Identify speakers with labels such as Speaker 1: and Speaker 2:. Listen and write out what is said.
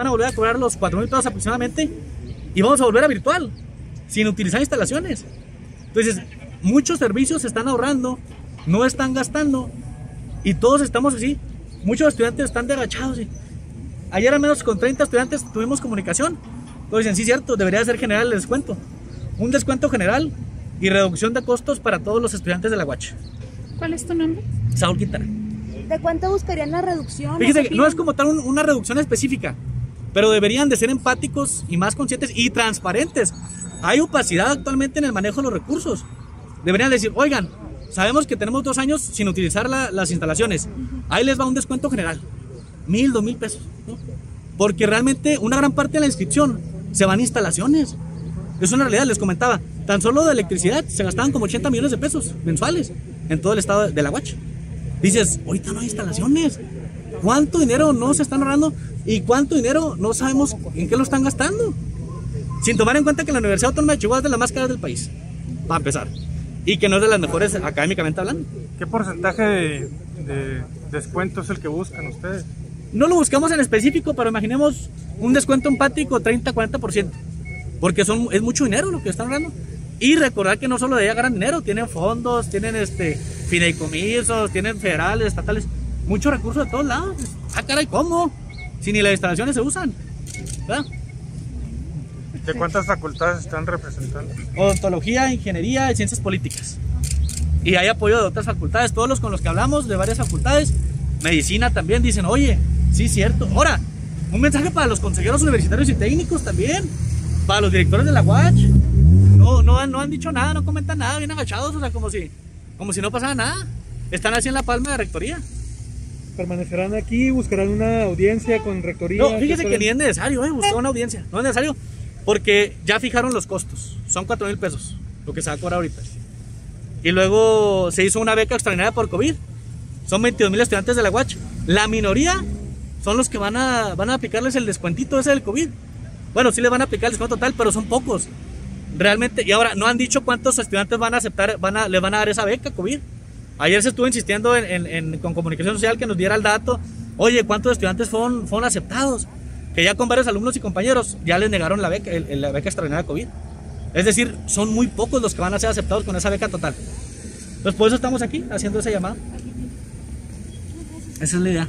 Speaker 1: van a volver a cobrar los 4 mil pesos aproximadamente y vamos a volver a virtual, sin utilizar instalaciones. Entonces, muchos servicios se están ahorrando, no están gastando y todos estamos así. Muchos estudiantes están de agachados. ¿sí? Ayer al menos con 30 estudiantes tuvimos comunicación. Entonces, en sí, cierto, debería ser general el descuento. Un descuento general y reducción de costos para todos los estudiantes de la UACH.
Speaker 2: ¿Cuál es tu nombre?
Speaker 1: Saúl Quintana.
Speaker 3: ¿De cuánto buscarían la reducción?
Speaker 1: Fíjese no es como tal un- una reducción específica, pero deberían de ser empáticos y más conscientes y transparentes. Hay opacidad actualmente en el manejo de los recursos. Deberían decir, oigan, sabemos que tenemos dos años sin utilizar la- las instalaciones. Ahí les va un descuento general. Mil, dos mil pesos. Porque realmente una gran parte de la inscripción se van a instalaciones. Es una realidad, les comentaba. Tan solo de electricidad se gastaban como 80 millones de pesos mensuales en todo el estado de la Huacha. Dices, ahorita no hay instalaciones. ¿Cuánto dinero no se están ahorrando y cuánto dinero no sabemos en qué lo están gastando? Sin tomar en cuenta que la Universidad Autónoma de Chihuahua es de las más caras del país, para empezar. Y que no es de las mejores académicamente hablando.
Speaker 4: ¿Qué porcentaje de, de descuento es el que buscan ustedes?
Speaker 1: No lo buscamos en específico, pero imaginemos un descuento empático 30-40%. Porque son, es mucho dinero lo que están hablando. Y recordar que no solo de ella ganan dinero, tienen fondos, tienen este, fideicomisos, tienen federales, estatales, muchos recursos de todos lados. Ah, caray, ¿cómo? Si ni las instalaciones se usan. ¿verdad?
Speaker 4: ¿De cuántas facultades están representando?
Speaker 1: Odontología, ingeniería y ciencias políticas. Y hay apoyo de otras facultades, todos los con los que hablamos, de varias facultades. Medicina también dicen, oye, sí, cierto. Ahora, un mensaje para los consejeros universitarios y técnicos también, para los directores de la UACH. No, no, han- no han dicho nada, no comentan nada, bien agachados, o sea, como si, como si no pasara nada. Están así en la palma de rectoría.
Speaker 5: ¿Permanecerán aquí? ¿Buscarán una audiencia con rectoría?
Speaker 1: No, fíjese
Speaker 5: ¿Qué
Speaker 1: que ni es necesario, eh, buscar una audiencia. No es necesario. Porque ya fijaron los costos. Son 4 mil pesos, lo que se va a cobrar ahorita. Y luego se hizo una beca extraordinaria por COVID. Son 22 mil estudiantes de la UACH. La minoría son los que van a, van a aplicarles el descuentito ese del COVID. Bueno, sí les van a aplicar el descuento total, pero son pocos. Realmente, y ahora, no han dicho cuántos estudiantes van a aceptar, van a, les van a dar esa beca COVID. Ayer se estuvo insistiendo en, con comunicación social que nos diera el dato. Oye, ¿cuántos estudiantes fueron, fueron aceptados? Que ya con varios alumnos y compañeros ya les negaron la beca, la beca extraordinaria COVID. Es decir, son muy pocos los que van a ser aceptados con esa beca total. Entonces, por eso estamos aquí haciendo esa llamada. Esa es la idea.